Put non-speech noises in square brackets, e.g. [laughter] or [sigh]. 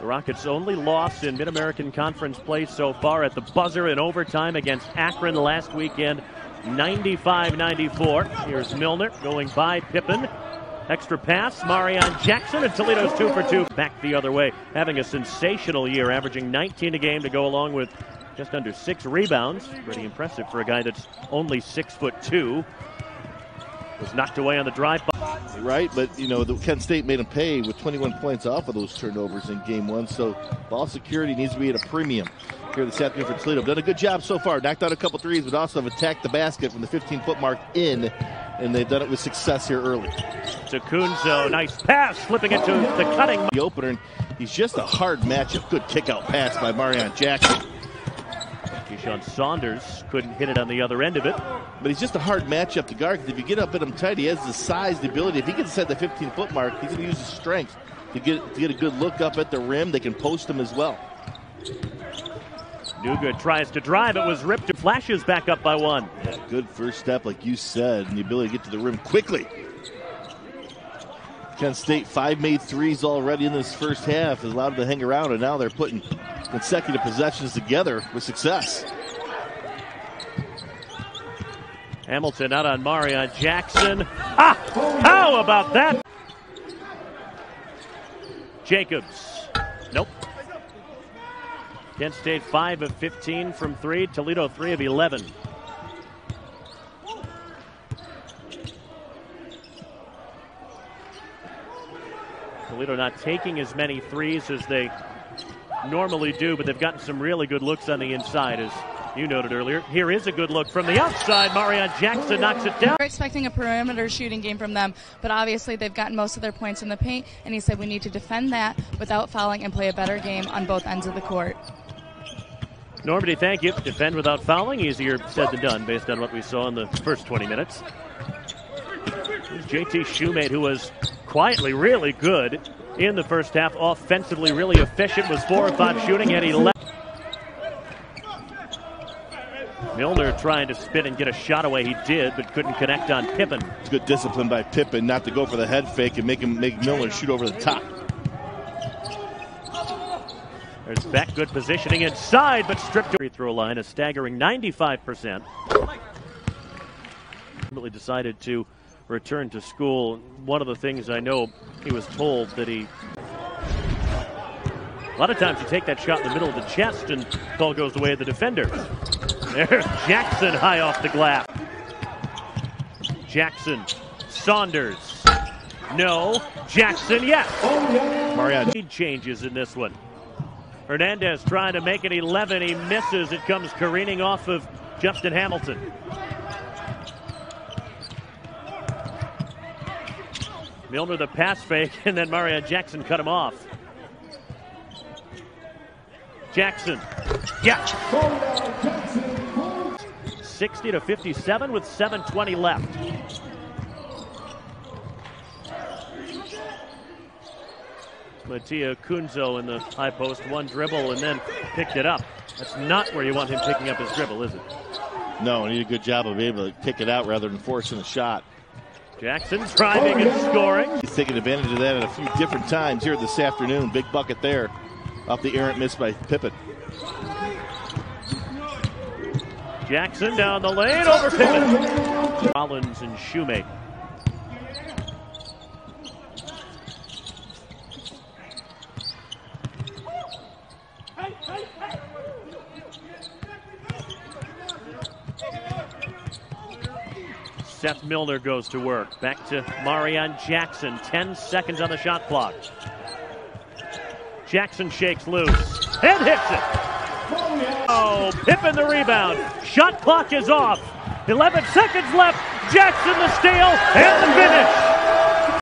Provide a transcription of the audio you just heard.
The Rockets' only loss in Mid American Conference play so far at the buzzer in overtime against Akron last weekend, 95 94. Here's Millner going by Pippen. Extra pass, Marreon Jackson, and Toledo's two for two. Back the other way, having a sensational year, averaging 19 a game to go along with just under six rebounds. Pretty impressive for a guy that's only six foot two. Was knocked away on the drive. Right, but you know, the Kent State made him pay with 21 points off of those turnovers in game one. So ball security needs to be at a premium here this afternoon for Toledo. Done a good job so far. Knocked out a couple threes, but also have attacked the basket from the 15 foot mark in, and they've done it with success here early. To Kunzo, nice pass, flipping it to the cutting. The opener, and he's just a hard matchup. Good kick out pass by Marreon Jackson. Keyshawn Saunders couldn't hit it on the other end of it. But he's just a hard matchup to guard because if you get up at him tight, he has the size, the ability. If he gets inside the 15 foot mark, he's going to use his strength to get, to get a good look up at the rim. They can post him as well. Newgood tries to drive. It was ripped. To flashes back up by one. Yeah, good first step, like you said, and the ability to get to the rim quickly. Kent State five made threes already in this first half has allowed them to hang around, and now they're putting consecutive possessions together with success. Hamilton out on Marreon Jackson. Ah! How about that? Jacobs. Nope. Kent State 5 of 15 from 3. Toledo 3 of 11. Toledo not taking as many threes as they normally do, but they've gotten some really good looks on the inside, as you noted earlier. Here is a good look from the outside. Marreon Jackson knocks it down. We're expecting a perimeter shooting game from them, but obviously they've gotten most of their points in the paint, and he said we need to defend that without fouling and play a better game on both ends of the court. Normandy, thank you. Defend without fouling, easier said than done based on what we saw in the first 20 minutes. Here's JT Shumate, who was quietly really good in the first half, offensively really efficient, was four or five shooting at 11. Millner trying to spin and get a shot away. He did, but couldn't connect on Pippen. It's good discipline by Pippen not to go for the head fake and make him make Millner shoot over the top. There's Beck, good positioning inside, but stripped free throw line, a staggering 95%. Ultimately decided to return to school. One of the things I know he was told that he. A lot of times you take that shot in the middle of the chest and ball goes the way of the defender. There's Jackson high off the glass. Jackson, Saunders. No. Jackson, yes. Marreon. Lead changes in this one. Hernandez trying to make it 11. He misses. It comes careening off of Justyn Hamilton. Millner the pass fake, [laughs] and then Marreon Jackson cut him off. Jackson. Yeah. 60 to 57 with 7.20 left. Mattia Kunzo in the high post, one dribble, and then picked it up. That's not where you want him picking up his dribble, is it? No, he did a good job of being able to kick it out rather than forcing a shot. Jackson driving and scoring. He's taking advantage of that at a few different times here this afternoon. Big bucket there off the errant miss by Pippen. Jackson down the lane over Pippen. Rollins and Shumate. Seth Millner goes to work. Back to Marreon Jackson. 10 seconds on the shot clock. Jackson shakes loose and hits it. Oh, Pippen the rebound. Shot clock is off. 11 seconds left. Jackson the steal and the finish.